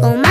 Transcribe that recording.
con